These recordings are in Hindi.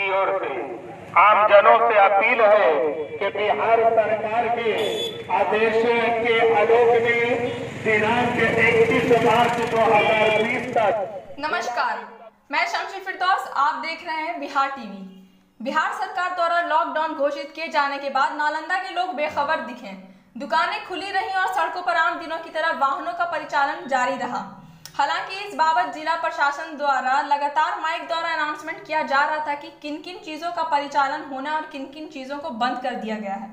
की ओर से। आम जनों से अपील है कि बिहार सरकार के आदेश के आलोक में दिनांक 31 मार्च 2020 तक। नमस्कार, मैं शमशी फिरदौस, आप देख रहे हैं बिहार टीवी। बिहार सरकार द्वारा लॉकडाउन घोषित किए जाने के बाद नालंदा के लोग बेखबर दिखे। दुकानें खुली रहीं और सड़कों पर आम दिनों की तरह वाहनों का परिचालन जारी रहा। हालाँकि इस बाबत जिला प्रशासन द्वारा लगातार माइक द्वारा अनाउंसमेंट किया जा रहा था कि किन किन चीज़ों का परिचालन होना और किन किन चीज़ों को बंद कर दिया गया है।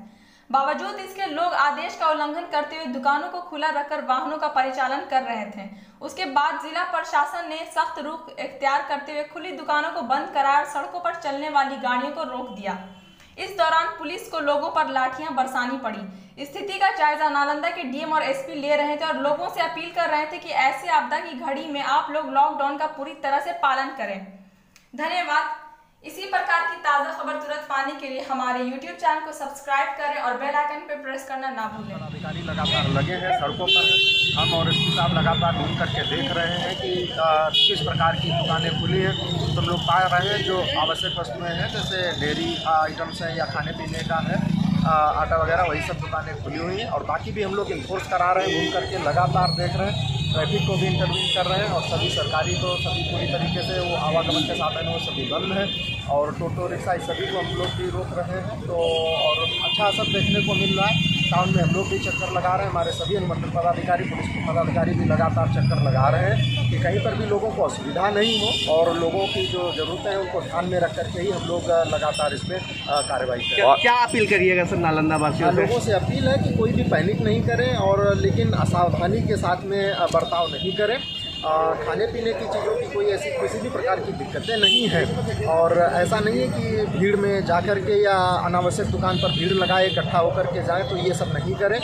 बावजूद इसके लोग आदेश का उल्लंघन करते हुए दुकानों को खुला रखकर वाहनों का परिचालन कर रहे थे। उसके बाद जिला प्रशासन ने सख्त रुख इख्तियार करते हुए खुली दुकानों को बंद करार सड़कों पर चलने वाली गाड़ियों को रोक दिया। इस दौरान पुलिस को लोगों पर लाठियाँ बरसानी पड़ी। स्थिति का जायजा नालंदा के डीएम और एसपी ले रहे थे और लोगों से अपील कर रहे थे कि ऐसे आपदा की घड़ी में आप लोग लॉकडाउन का पूरी तरह से पालन करें। धन्यवाद। इसी प्रकार की ताज़ा खबर तुरंत पाने के लिए हमारे YouTube चैनल को सब्सक्राइब करें और बेल आइकन पर प्रेस करना ना भूलें। अधिकारी लगातार लगे हैं सड़कों पर। हम और एस साहब लगातार घूम करके देख रहे हैं कि किस प्रकार की दुकानें खुली हैं। तो लोग पा रहे हैं जो आवश्यक वस्तुएँ हैं, जैसे डेयरी आइटम्स हैं या खाने पीने का है। आटा वगैरह, वही सब दुकानें खुली हुई हैं। और बाकी भी हम लोग इन्फोर्स करा रहे हैं, घूम करके लगातार देख रहे हैं। ट्रैफ़िक को भी इंटरव्यू कर रहे हैं और सभी सरकारी तो सभी पूरी तरीके से वो आवागमन के साधन वो सभी बंद हैं और टोटो रिक्शा इस सभी को हम लोग भी रोक रहे हैं। तो और अच्छा असर देखने को मिल रहा है। टाउन में हम लोग भी चक्कर लगा रहे हैं। हमारे सभी अनुमंडल पदाधिकारी पुलिस पदाधिकारी भी लगातार चक्कर लगा रहे हैं कि कहीं पर भी लोगों को असुविधा नहीं हो और लोगों की जो ज़रूरतें हैं उनको ध्यान में रख करके ही हम लोग लगातार इसमें कार्रवाई करें। क्या अपील करिएगा सर नालंदा वासियों लोगों से अपील है कि कोई भी पैनिक नहीं करें और लेकिन असावधानी के साथ में बर्ताव नहीं करें। खाने पीने की चीज़ों की कोई ऐसी किसी भी प्रकार की दिक्कतें नहीं हैं। और ऐसा नहीं है कि भीड़ में जा कर के या अनावश्यक दुकान पर भीड़ लगाए, इकट्ठा होकर के जाएँ तो ये सब नहीं करें।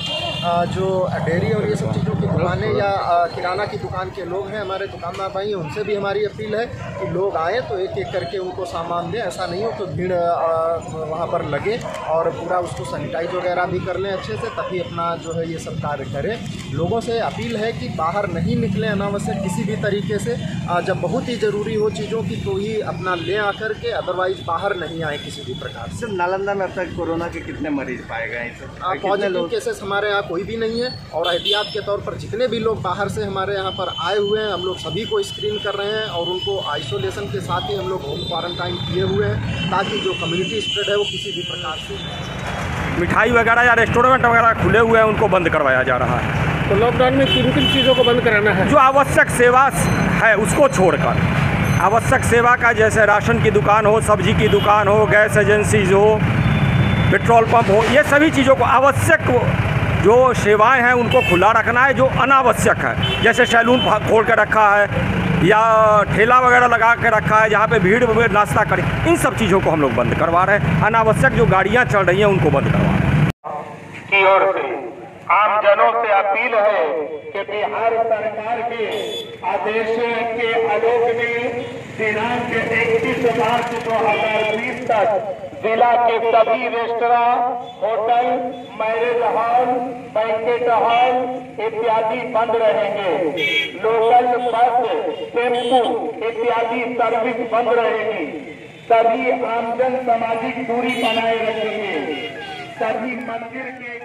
जो डेयरी और ये सब चीज़ों की दुकानें या किराना की दुकान के लोग हैं, हमारे दुकानदार भाई हैं, उनसे भी हमारी अपील है कि लोग आएँ तो एक एक करके उनको सामान दें। ऐसा नहीं हो तो भीड़ वहाँ पर लगे और पूरा उसको सैनिटाइज वगैरह भी कर लें अच्छे से, तभी अपना जो है ये सब कार्य करें। लोगों से अपील है कि बाहर नहीं निकलें अनावश्यक किसी भी तरीके से जब बहुत ही ज़रूरी हो चीज़ों की तो ही अपना ले आकर के अदरवाइज़ बाहर नहीं आए किसी भी प्रकार से। नालंदा में अब तक कोरोना के कितने मरीज़ पाए गए हैं पॉजिटिव केसेस हमारे यहाँ कोई भी नहीं है और एहतियात के तौर पर जितने भी लोग बाहर से हमारे यहाँ पर आए हुए हैं हम लोग सभी को स्क्रीन कर रहे हैं और उनको आइसोलेशन के साथ ही हम लोग होम क्वारंटाइन किए हुए हैं ताकि जो कम्युनिटी स्प्रेड है वो किसी भी प्रकार से मिठाई वगैरह या रेस्टोरेंट वगैरह खुले हुए हैं उनको बंद करवाया जा रहा है। तो लॉकडाउन में किन किन चीज़ों को बंद कराना है? जो आवश्यक सेवा है उसको छोड़कर। आवश्यक सेवा का जैसे राशन की दुकान हो सब्ज़ी की दुकान हो गैस एजेंसीज हो पेट्रोल पंप हो ये सभी चीज़ों को आवश्यक जो सेवाएँ हैं उनको खुला रखना है जो अनावश्यक है। जैसे सैलून खोल कर रखा है या ठेला वगैरह लगा के रखा है जहाँ पे भीड़ भीड़ नाश्ता करें इन सब चीज़ों को हम लोग बंद करवा रहे हैं। अनावश्यक जो गाड़ियाँ चल रही हैं उनको बंद करवा रहे हैं। की से अपील है कि बिहार सरकार के आदेश के आलोक में दिनांक 31 मार्च 2020 तक जिला के सभी restaurant, hotel, marriage hall, banquet hall इत्यादि बंद रहेंगे। लोकल बस, टेंपू इत्यादि सर्विस बंद रहेगी। सभी आमजन सामाजिक दूरी बनाए रखेंगे। सभी मंदिर के